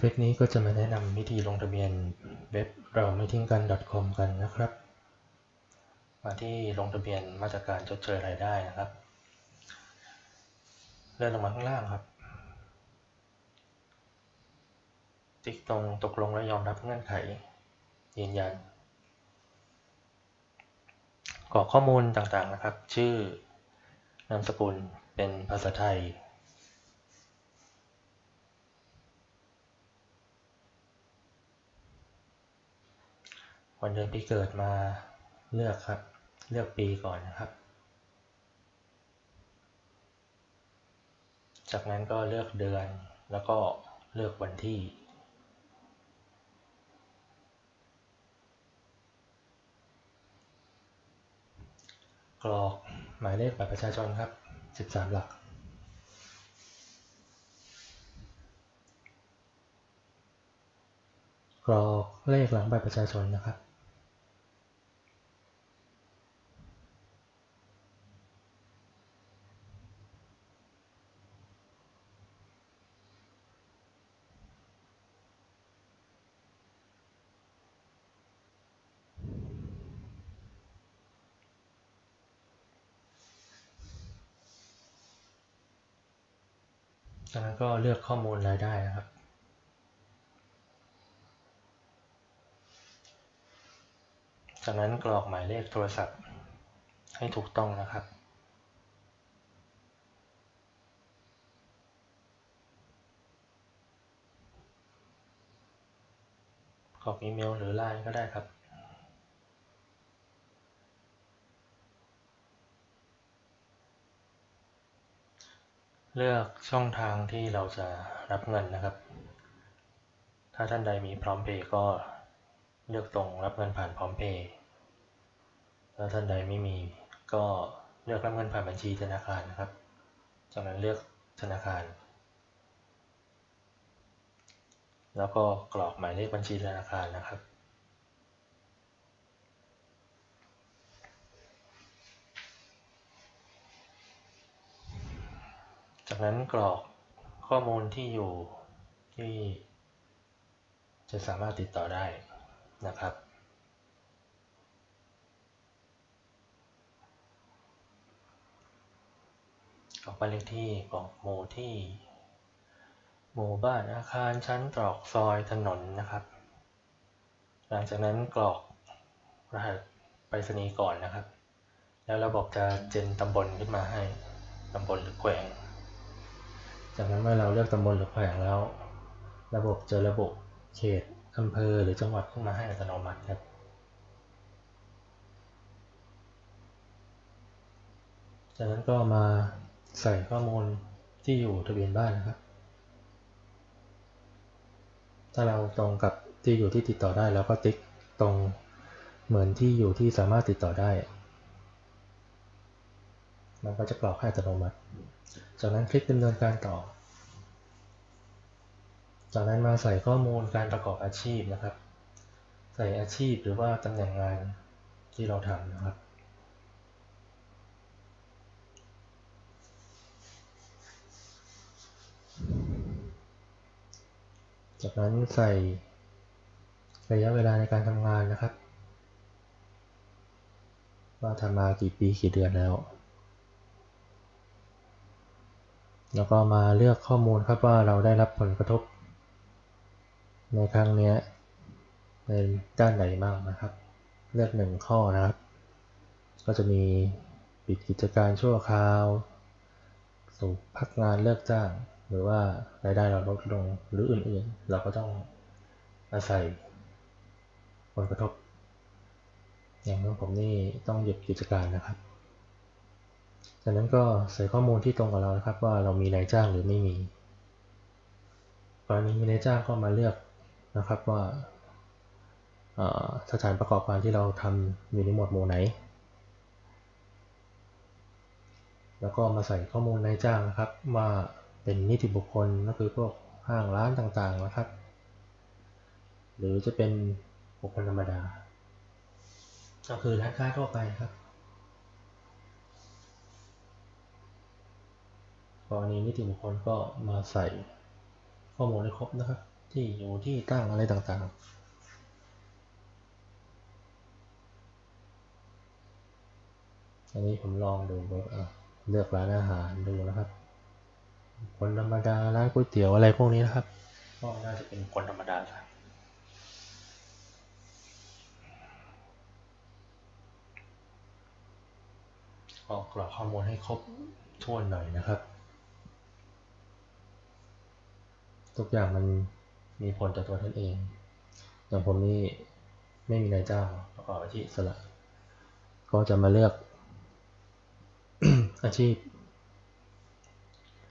คลิปนี้ก็จะมาแนะนำวิธีลงทะเบียนเว็บเราไม่ทิ้งกัน .com กันนะครับ มาที่ลงทะเบียนมาตรการชดเชยรายได้นะครับ เลื่อนลงมาข้างล่างครับ ติ๊กตรงตกลงและยอมรับเงื่อนไข ยืนยันกรอกข้อมูลต่างๆนะครับ ชื่อนามสกุลเป็นภาษาไทย วันเดือนปีเกิดมาเลือกครับ เลือกปีก่อนนะครับ จากนั้นก็เลือกเดือนแล้วก็เลือกวันที่ กรอกหมายเลขบัตรประชาชนครับ 13 หลักกรอกเลขหลังบัตรประชาชนนะครับ จากนั้นก็เลือกข้อมูลรายได้นะครับ จากนั้นกรอกหมายเลขโทรศัพท์ ให้ถูกต้องนะครับกรอกอีเมลหรือไลน์ก็ได้ครับ เลือกช่องทางที่เราจะรับเงินนะครับ ถ้าท่านใดมีพร้อมเพย์ก็เลือกตรงรับเงินผ่านพร้อมเพย์ถ้าท่านใดไม่มีก็เลือกรับเงินผ่านบัญชีธนาคารนะครับ จากนั้นเลือกธนาคาร แล้วก็กรอกหมายเลขบัญชีธนาคารนะครับ จากนั้นกรอกข้อมูลที่อยู่ที่จะสามารถติดต่อได้นะครับ กรอกบ้านเลขที่กรอกหมู่ที่หมู่บ้านอาคารชั้นตรอกซอยถนนนะครับ หลังจากนั้นกรอกรหัสไปรษณีย์ก่อนนะครับ แล้วระบบจะเจนตำบลขึ้นมาให้ตำบลหรือแขวง จากนั้นเมื่อเราเลือกตำบลหรือแขวงแล้ว ระบบจะระบุเขตอำเภอหรือจังหวัดขึ้นมาให้อัตโนมัติครับ จากนั้นก็มาใส่ข้อมูลที่อยู่ทะเบียนบ้านนะครับ ถ้าเราตรงกับที่อยู่ที่ติดต่อได้เราก็ติ๊กตรงเหมือนที่อยู่ที่สามารถติดต่อได้ มันก็จะกรอกให้อัตโนมัติ จากนั้นคลิกดำเนินการต่อ จากนั้นมาใส่ข้อมูลการประกอบอาชีพนะครับ ใส่อาชีพหรือว่าตำแหน่งงานที่เราทำนะครับจากนั้นใส่ระยะเวลาในการทำงานนะครับ ว่าทำมากี่ปีกี่เดือนแล้ว แล้วก็มาเลือกข้อมูลครับว่าเราได้รับผลกระทบ ในครั้งนี้ในด้านไหนบ้างนะครับ เลือกหนึ่งข้อนะครับ ก็จะมีปิดกิจการชั่วคราวสูงพักงานเลิกจ้าง หรือว่ารายได้เราลดลงหรืออื่นๆ เราก็ต้องอาศัยผลกระทบ อย่างของผมนี่ต้องหยุดกิจการนะครับ จากนั้นก็ใส่ข้อมูลที่ตรงกับเรานะครับ ว่าเรามีนายจ้างหรือไม่มีกรณีมีนายจ้างก็มาเลือกนะครับว่าสถานประกอบการที่เราทำอยู่ในหมวดหมู่ไหน แล้วก็มาใส่ข้อมูลนายจ้างนะครับ ว่าเป็นนิติบุคคลก็คือพวกห้างร้านต่างๆนะครับ หรือจะเป็นบุคคลธรรมดา ก็คือร้านค้าทั่วไปครับ กรณีนิติบุคคลก็มาใส่ข้อมูลให้ครบนะครับ ที่อยู่ที่ตั้งอะไรต่างๆอันนี้ผมลองดูอะเลือกร้านอาหารดูนะครับ คนธรรมดาร้านก๋วยเตี๋ยวอะไรพวกนี้นะครับก็น่าจะเป็นคนธรรมดาครับก็กรอกข้อมูลให้ครบถ้วนหน่อยนะครับ ทุกอย่างมันมีผลต่อตัวท่านเอง อย่างผมนี่ไม่มีนายจ้างประกอบอาชีพสระก็จะมาเลือกอาชีพ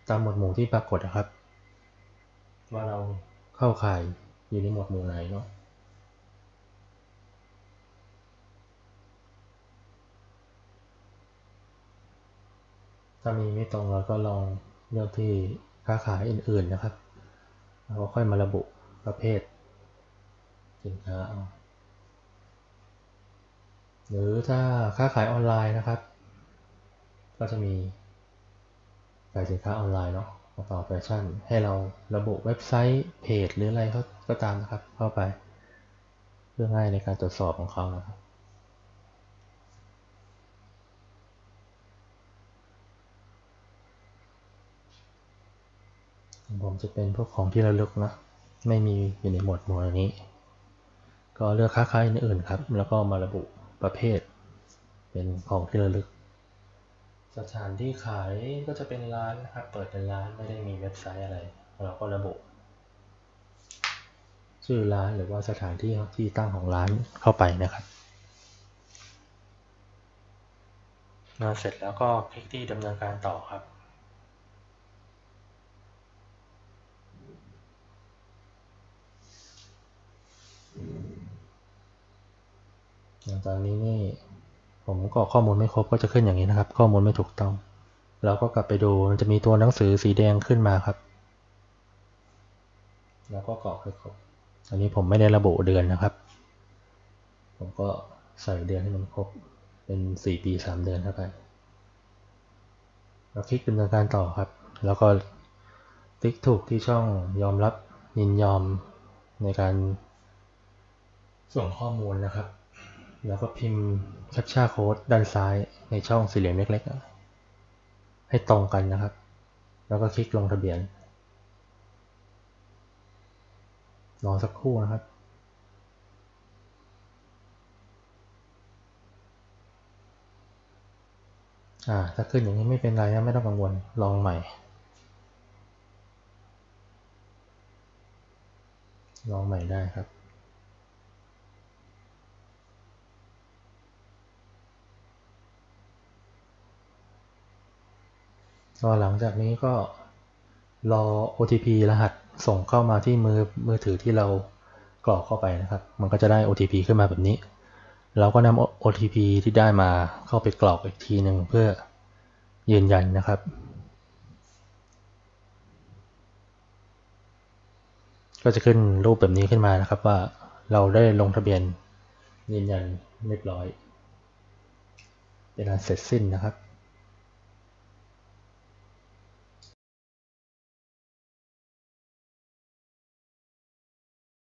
ตามหมวดหมู่ที่ปรากฏนะครับ ว่าเราเข้าข่ายอยู่ในหมวดหมู่ไหนเนาะถ้ามีไม่ตรงเราก็ลองเลือกที่ค้าขายอื่น ๆนะครับ แล้วก็ค่อยมาระบุประเภทสินค้าเอาหรือถ้าค้าขายออนไลน์นะครับ ก็จะมีขายสินค้าออนไลน์เนาะประกอแฟชั่น ให้เราระบุเว็บไซต์เพจ หรืออะไรก็ก็ตามนะครับ เข้าไป เพื่อง่ายในการตรวจสอบของเขานะครับ ผมจะเป็นพวกของที่ระลึกนะ ไม่มีอยู่ในหมวดหมู่นี้ ก็เลือกค้าขายอื่นครับ แล้วก็มาระบุประเภท เป็นของที่ระลึก สถานที่ขายก็จะเป็นร้านนะครับ เปิดเป็นร้านไม่ได้มีเว็บไซต์อะไร เราก็ระบุ ชื่อร้านหรือว่าสถานที่ที่ตั้งของร้านเข้าไปนะครับเสร็จแล้วก็คลิกที่ดำเนินการต่อครับ อย่าง ตอนนี้นี่ผมกรอกข้อมูลไม่ครบก็จะขึ้นอย่างนี้นะครับ ข้อมูลไม่ถูกต้องเราก็กลับไปดูมันจะมีตัวหนังสือสีแดงขึ้นมาครับ แล้วก็กรอกให้ครบอันนี้ผมไม่ได้ระบุเดือนนะครับ ผมก็ใส่เดือนให้มันครบเป็น 4 ปี 3 เดือนเข้าไปเราคลิกดำเนินการต่อครับ แล้วก็ติ๊กถูกที่ช่องยอมรับยินยอมในการส่งข้อมูลนะครับ แล้วก็พิมพ์แคปชั่นโค้ดด้านซ้ายในช่องสี่เหลี่ยมเล็กๆ ให้ตรงกันนะครับ แล้วก็คลิกลงทะเบียน รอสักครู่นะครับอ่าถ้าขึ้นอย่างนี้ไม่เป็นไรนะไม่ต้องกังวลลองใหม่ ลองใหม่ได้ครับ ก็หลังจากนี้ก็รอ OTP รหัสส่งเข้ามาที่มือมือถือที่เรากรอกเข้าไปนะครับ มันก็จะได้ OTP ขึ้นมาแบบนี้ เราก็นำ OTP ที่ได้มาเข้าไปกรอกอีกทีหนึ่งเพื่อยืนยันนะครับ ก็จะขึ้นรูปแบบนี้ขึ้นมานะครับว่าเราได้ลงทะเบียนยืนยันเรียบร้อย เป็นอันเสร็จสิ้นนะครับ